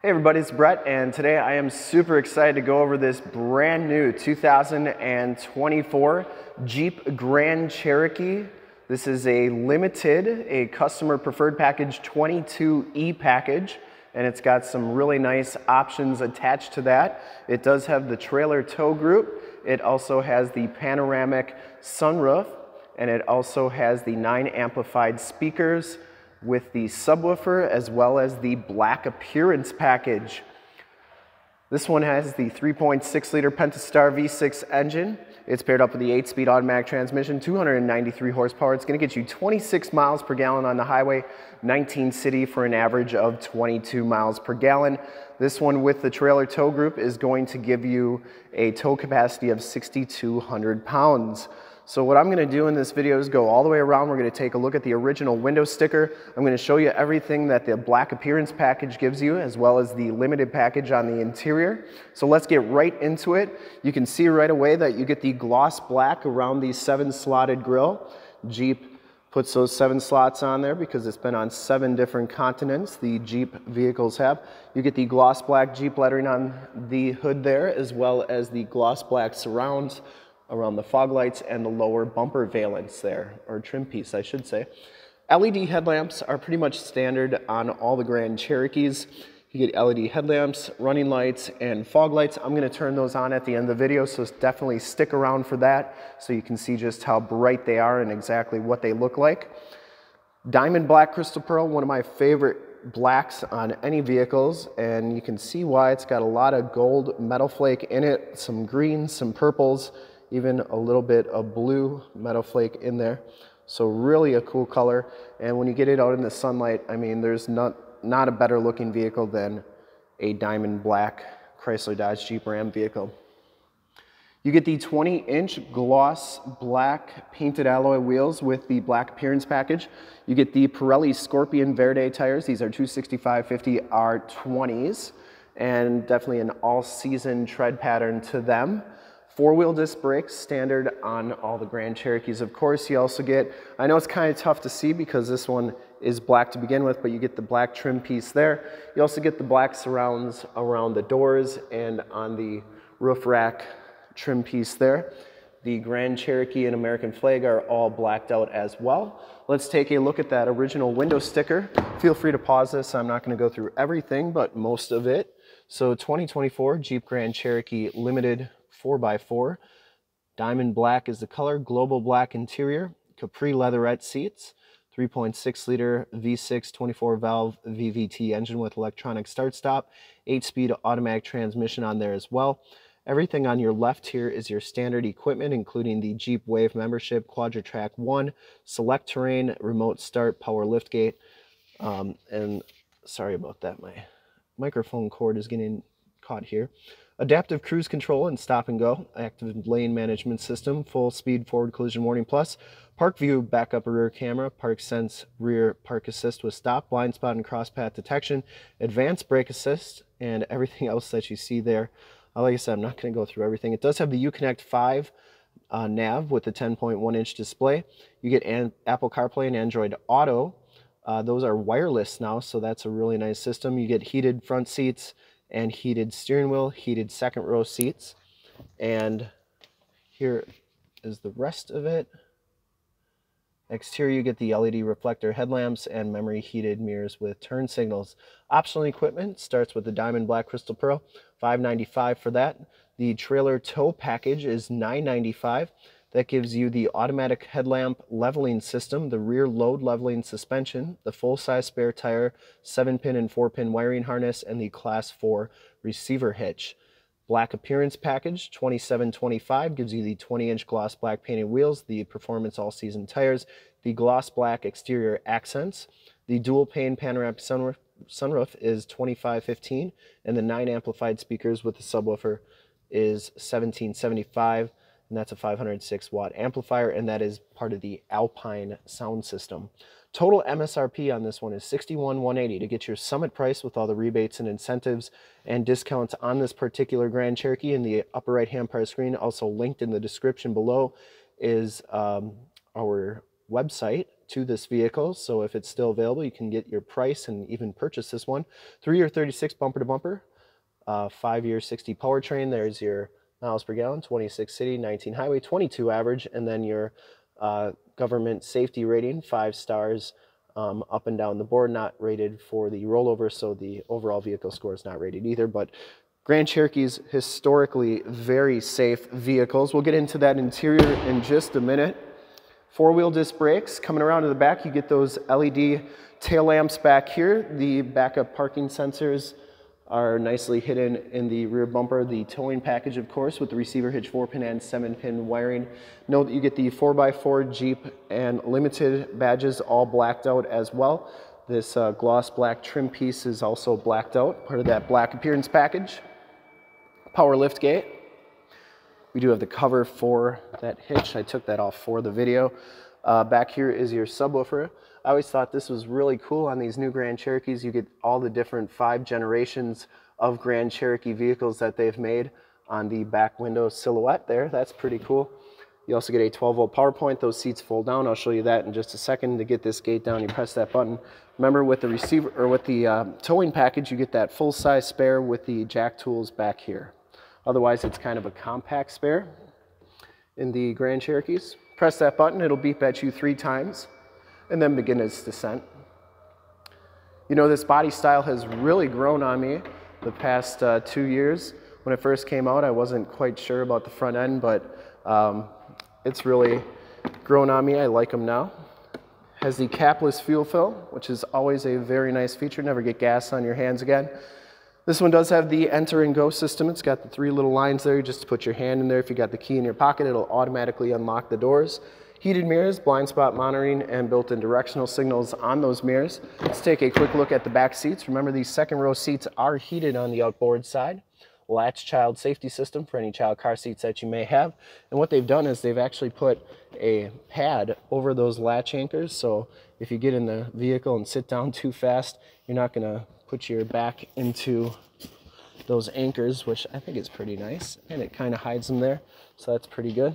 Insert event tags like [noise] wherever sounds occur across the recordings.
Hey everybody, it's Brett, and today I am super excited to go over this brand new 2024 Jeep Grand Cherokee. This is a limited, a customer preferred package 22E package, and it's got some really nice options attached to that. It does have the trailer tow group. It also has the panoramic sunroof, and it also has the nine amplified speakers, with the subwoofer as well as the black appearance package. This one has the 3.6 liter Pentastar V6 engine. It's paired up with the 8-speed automatic transmission, 293 horsepower. It's gonna get you 26 miles per gallon on the highway, 19 city for an average of 22 miles per gallon. This one with the trailer tow group is going to give you a tow capacity of 6,200 pounds. So what I'm gonna do in this video is go all the way around. We're gonna take a look at the original window sticker. I'm gonna show you everything that the black appearance package gives you as well as the limited package on the interior. So let's get right into it. You can see right away that you get the gloss black around the seven slotted grille. Jeep puts those seven slots on there because it's been on seven different continents, the Jeep vehicles have. You get the gloss black Jeep lettering on the hood there as well as the gloss black surrounds around the fog lights and the lower bumper valance there, or trim piece, I should say. LED headlamps are pretty much standard on all the Grand Cherokees. You get LED headlamps, running lights, and fog lights. I'm gonna turn those on at the end of the video, so definitely stick around for that so you can see just how bright they are and exactly what they look like. Diamond Black Crystal Pearl, one of my favorite blacks on any vehicles, and you can see why it's got a lot of gold metal flake in it, some greens, some purples, even a little bit of blue metal flake in there. So really a cool color. And when you get it out in the sunlight, I mean, there's not, not a better looking vehicle than a diamond black Chrysler Dodge Jeep Ram vehicle. You get the 20 inch gloss black painted alloy wheels with the black appearance package. You get the Pirelli Scorpion Verde tires. These are 265-50 R20s and definitely an all season tread pattern to them. Four-wheel disc brakes, standard on all the Grand Cherokees. Of course, you also get, I know it's kind of tough to see because this one is black to begin with, but you get the black trim piece there. You also get the black surrounds around the doors and on the roof rack trim piece there. The Grand Cherokee and American flag are all blacked out as well. Let's take a look at that original window sticker. Feel free to pause this. I'm not gonna go through everything, but most of it. So 2024 Jeep Grand Cherokee Limited 4x4. Diamond black is the color, global black interior, Capri leatherette seats, 3.6 liter V6 24 valve VVT engine with electronic start stop, 8 speed automatic transmission on there as well. Everything on your left here is your standard equipment, including the Jeep Wave membership, Quadra-Trac 1, Selec-Terrain, remote start, power liftgate, um, and sorry about that, my microphone cord is getting caught here. Adaptive cruise control and stop and go, active lane management system, full speed forward collision warning plus, park view backup rear camera, park sense rear park assist with stop, blind spot and cross path detection, advanced brake assist, and everything [laughs] else that you see there. Uh, like I said, I'm not going to go through everything. It does have the Uconnect 5 uh, nav with the 10.1 inch display. You get an Apple CarPlay and Android Auto. Uh, those are wireless now, so that's a really nice system. You get heated front seats, and heated steering wheel, heated second row seats. And here is the rest of it. Exterior, you get the LED reflector headlamps and memory heated mirrors with turn signals. Optional equipment starts with the Diamond Black Crystal Pearl, 595 for that. The trailer tow package is $995. That gives you the automatic headlamp leveling system, the rear load leveling suspension, the full-size spare tire, 7-pin and 4-pin wiring harness, and the Class 4 receiver hitch. Black appearance package, 2725, gives you the 20-inch gloss black painted wheels, the performance all-season tires, the gloss black exterior accents. The dual pane panoramic sunroof, sunroof is 2515, and the 9 amplified speakers with the subwoofer is 1775 and that's a 506 watt amplifier, and that is part of the Alpine sound system. Total MSRP on this one is 61,180 to get your summit price with all the rebates and incentives and discounts on this particular Grand Cherokee in the upper right hand part of the screen. Also linked in the description below is um, our website, to this vehicle. So if it's still available, you can get your price and even purchase this one. Three year 36 bumper to bumper, uh, five year 60 powertrain. There's your miles per gallon, 26 city, 19 highway, 22 average, and then your uh, government safety rating, five stars um, up and down the board, not rated for the rollover, so the overall vehicle score is not rated either. But Grand Cherokee's historically very safe vehicles. We'll get into that interior in just a minute. Four-wheel disc brakes. Coming around to the back, you get those LED tail lamps back here. The backup parking sensors are nicely hidden in the rear bumper. The towing package, of course, with the receiver hitch 4-pin and 7-pin wiring. Note that you get the 4x4 Jeep and Limited badges all blacked out as well. This uh, gloss black trim piece is also blacked out, part of that black appearance package. Power lift gate. We do have the cover for that hitch. I took that off for the video. Uh, back here is your subwoofer. I always thought this was really cool on these new Grand Cherokees. You get all the different five generations of Grand Cherokee vehicles that they've made on the back window silhouette there. That's pretty cool. You also get a 12 volt power point. Those seats fold down. I'll show you that in just a second. To get this gate down, you press that button. Remember with the receiver or with the uh, towing package, you get that full size spare with the jack tools back here. Otherwise, it's kind of a compact spare in the Grand Cherokees. Press that button, it'll beep at you three times and then begin its descent. You know, this body style has really grown on me the past uh, two years. When it first came out, I wasn't quite sure about the front end, but um, it's really grown on me. I like them now. Has the capless fuel fill, which is always a very nice feature. Never get gas on your hands again. This one does have the enter and go system. It's got the three little lines there. just to put your hand in there. If you got the key in your pocket, it'll automatically unlock the doors. Heated mirrors, blind spot monitoring, and built-in directional signals on those mirrors. Let's take a quick look at the back seats. Remember these second row seats are heated on the outboard side. Latch child safety system for any child car seats that you may have. And what they've done is they've actually put a pad over those latch anchors. So if you get in the vehicle and sit down too fast, you're not gonna put your back into those anchors, which I think is pretty nice. And it kind of hides them there, so that's pretty good.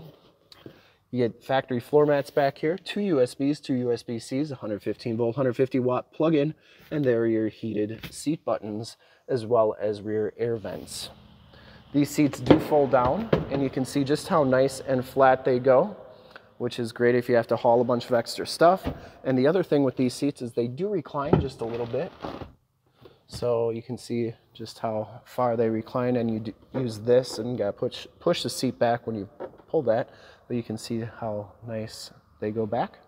You get factory floor mats back here, two USBs, two USB-Cs, 115 volt, 150 watt plug-in, and there are your heated seat buttons as well as rear air vents. These seats do fold down and you can see just how nice and flat they go, which is great if you have to haul a bunch of extra stuff. And the other thing with these seats is they do recline just a little bit. So you can see just how far they recline and you use this and you gotta push, push the seat back when you pull that but you can see how nice they go back.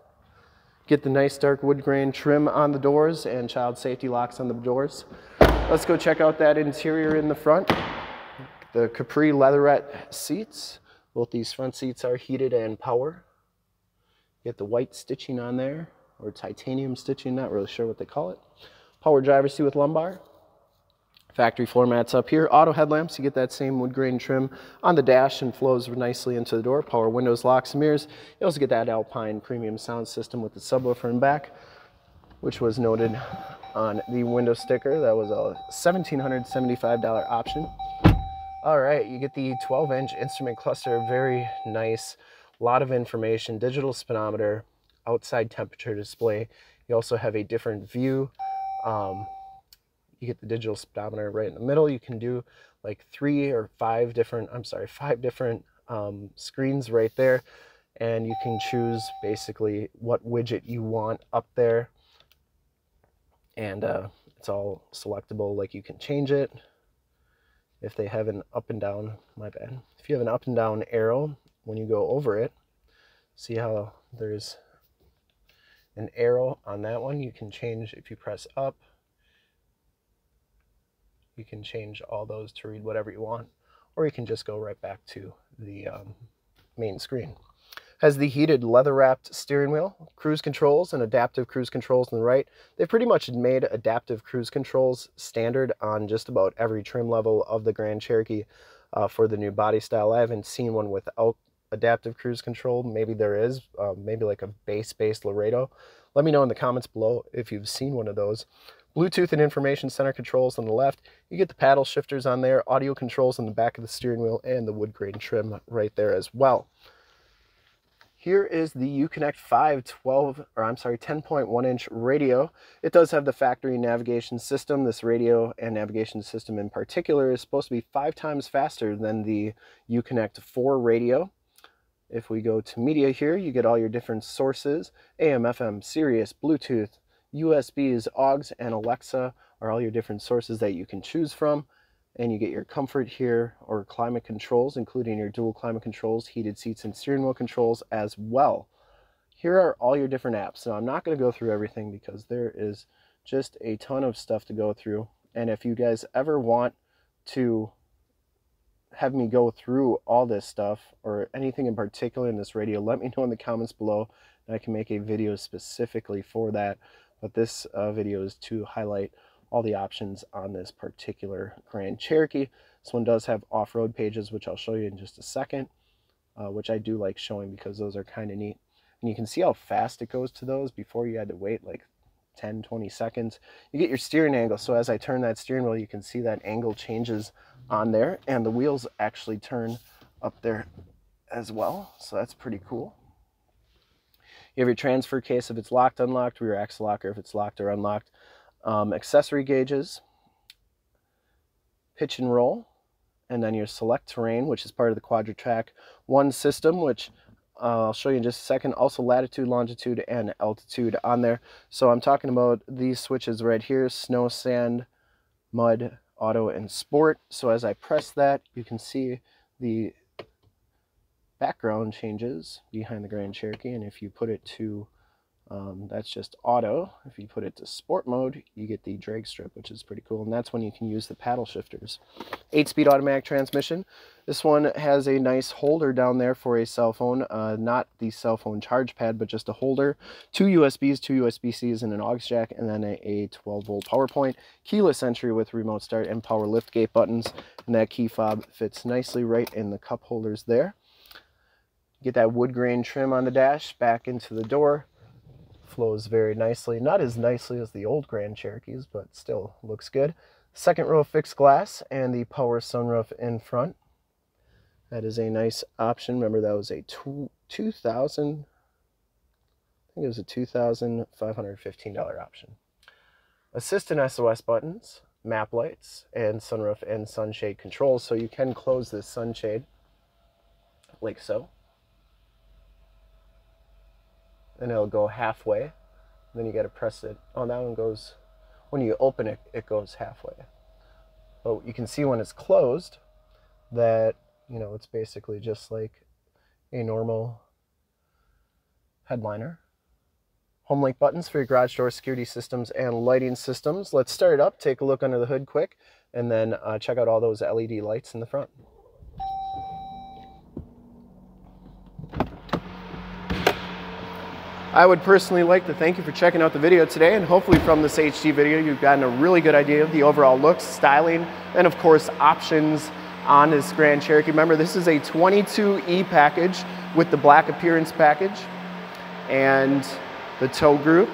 Get the nice dark wood grain trim on the doors and child safety locks on the doors. Let's go check out that interior in the front. The Capri leatherette seats. Both these front seats are heated and power. Get the white stitching on there, or titanium stitching, not really sure what they call it. Power driver seat with lumbar. Factory floor mats up here. Auto headlamps, you get that same wood grain trim on the dash and flows nicely into the door. Power windows, locks, mirrors. You also get that Alpine premium sound system with the subwoofer in back, which was noted on the window sticker. That was a $1,775 option. All right, you get the 12-inch instrument cluster, very nice. Lot of information, digital speedometer, outside temperature display. You also have a different view. Um, you get the digital speedometer right in the middle. You can do like three or five different, I'm sorry, [laughs] five different um, screens right there. And you can choose basically what widget you want up there. And uh, it's all selectable, like you can change it. If they have an up and down, my bad. If you have an up and down arrow, when you go over it, see how there's an arrow on that one. You can change if you press up you can change all those to read whatever you want, or you can just go right back to the um, main screen. Has the heated leather wrapped steering wheel, cruise controls, and adaptive cruise controls on the right. They've pretty much made adaptive cruise controls standard on just about every trim level of the Grand Cherokee uh, for the new body style. I haven't seen one without adaptive cruise control. Maybe there is, uh, maybe like a base-based Laredo. Let me know in the comments below if you've seen one of those. Bluetooth and information center controls on the left. You get the paddle shifters on there, audio controls on the back of the steering wheel, and the wood grain trim right there as well. Here is the Uconnect 5 12, or I'm sorry, 10.1 inch radio. It does have the factory navigation system. This radio and navigation system in particular is supposed to be five times faster than the Uconnect 4 radio. If we go to media here, you get all your different sources, AM, FM, Sirius, Bluetooth, USBs, AUX, and Alexa are all your different sources that you can choose from and you get your comfort here or climate controls, including your dual climate controls, heated seats, and steering wheel controls as well. Here are all your different apps. Now, I'm not going to go through everything because there is just a ton of stuff to go through. And if you guys ever want to have me go through all this stuff or anything in particular in this radio, let me know in the comments below and I can make a video specifically for that. But this uh, video is to highlight all the options on this particular Grand Cherokee. This one does have off-road pages, which I'll show you in just a second, uh, which I do like showing because those are kind of neat. And you can see how fast it goes to those before you had to wait like 10, 20 seconds. You get your steering angle. So as I turn that steering wheel, you can see that angle changes on there and the wheels actually turn up there as well. So that's pretty cool. You have your transfer case if it's locked, unlocked, rear axle locker if it's locked or unlocked um, accessory gauges, pitch and roll, and then your Selec-Terrain, which is part of the Quadra-Trac 1 system, which uh, I'll show you in just a second. Also latitude, longitude, and altitude on there. So I'm talking about these switches right here, snow, sand, mud, auto, and sport. So as I press that, you can see the background changes behind the Grand Cherokee. And if you put it to um, that's just auto. If you put it to sport mode, you get the drag strip, which is pretty cool. And that's when you can use the paddle shifters. Eight speed automatic transmission. This one has a nice holder down there for a cell phone. Uh, not the cell phone charge pad, but just a holder. Two USBs, two USB-Cs, and an aux jack, and then a, a 12 volt power point. Keyless entry with remote start and power lift gate buttons. And that key fob fits nicely right in the cup holders there. Get that wood grain trim on the dash back into the door flows very nicely. Not as nicely as the old Grand Cherokees, but still looks good. Second row fixed glass and the power sunroof in front. That is a nice option. Remember that was a two, 2000 I think it was a $2,515 option. Assistant SOS buttons, map lights, and sunroof and sunshade controls. So you can close this sunshade like so. And it'll go halfway. Then you got to press it. Oh, that one goes, when you open it, it goes halfway. But you can see when it's closed that, you know, it's basically just like a normal headliner. Home link buttons for your garage door security systems and lighting systems. Let's start it up, take a look under the hood quick, and then uh, check out all those LED lights in the front. I would personally like to thank you for checking out the video today and hopefully from this HD video you've gotten a really good idea of the overall looks, styling, and of course options on this Grand Cherokee. Remember this is a 22E package with the black appearance package and the tow group.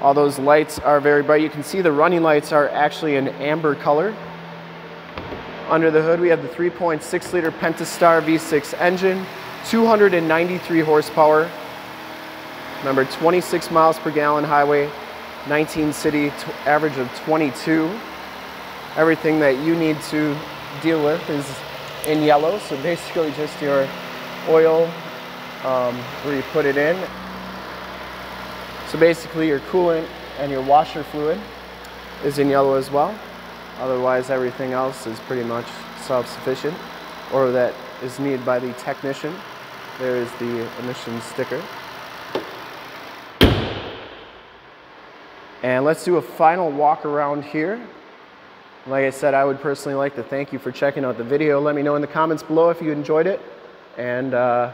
All those lights are very bright. You can see the running lights are actually an amber color. Under the hood we have the 3.6 liter Pentastar V6 engine, 293 horsepower, Remember, 26 miles per gallon highway, 19 city, average of 22. Everything that you need to deal with is in yellow. So basically just your oil um, where you put it in. So basically your coolant and your washer fluid is in yellow as well. Otherwise everything else is pretty much self-sufficient or that is needed by the technician. There is the emissions sticker. And let's do a final walk around here. Like I said, I would personally like to thank you for checking out the video. Let me know in the comments below if you enjoyed it. And uh,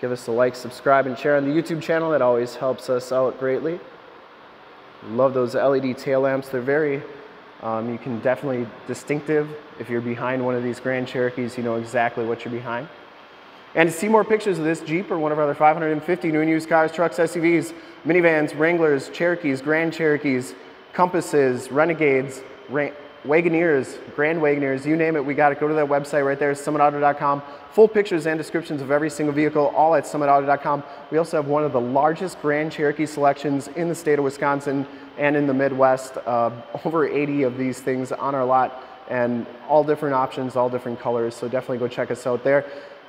give us a like, subscribe, and share on the YouTube channel. That always helps us out greatly. Love those LED tail lamps. They're very, um, you can definitely distinctive. If you're behind one of these Grand Cherokees, you know exactly what you're behind. And to see more pictures of this Jeep or one of our other 550 new and used cars, trucks, SUVs, minivans, Wranglers, Cherokees, Grand Cherokees, Compasses, Renegades, Wagoneers, Grand Wagoneers, you name it, we got it. Go to that website right there, summitauto.com. Full pictures and descriptions of every single vehicle, all at summitauto.com. We also have one of the largest Grand Cherokee selections in the state of Wisconsin and in the Midwest. Uh, [laughs] over 80 of these things on our lot and all different options, all different colors. So definitely go check us out there.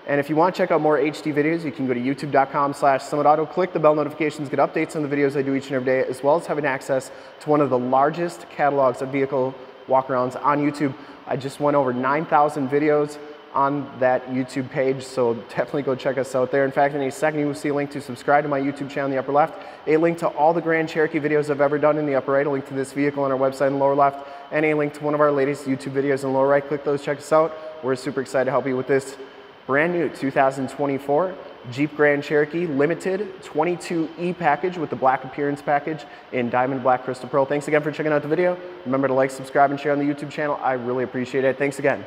And if you want to check out more HD videos, you can go to youtube.com slash summitauto, click the bell notifications, get updates on the videos I do each and every day, as well as having access to one of the largest catalogs of vehicle walkarounds on YouTube. I just went over 9,000 videos on that YouTube page, so [laughs] definitely go check us out there. In fact, in a second, you will see a link to subscribe to my YouTube channel in the upper left, a link to all the Grand Cherokee videos I've ever done in the upper right, a link to this vehicle on our website in the lower left, and a link to one of our latest YouTube videos in the lower right. Click those, check us out. We're super excited to help you with this brand new 2024 Jeep Grand Cherokee Limited 22E package with the black appearance package in Diamond Black Crystal Pearl. Thanks again for checking out the video. Remember to like, subscribe, and share on the YouTube channel. I really appreciate it. Thanks again.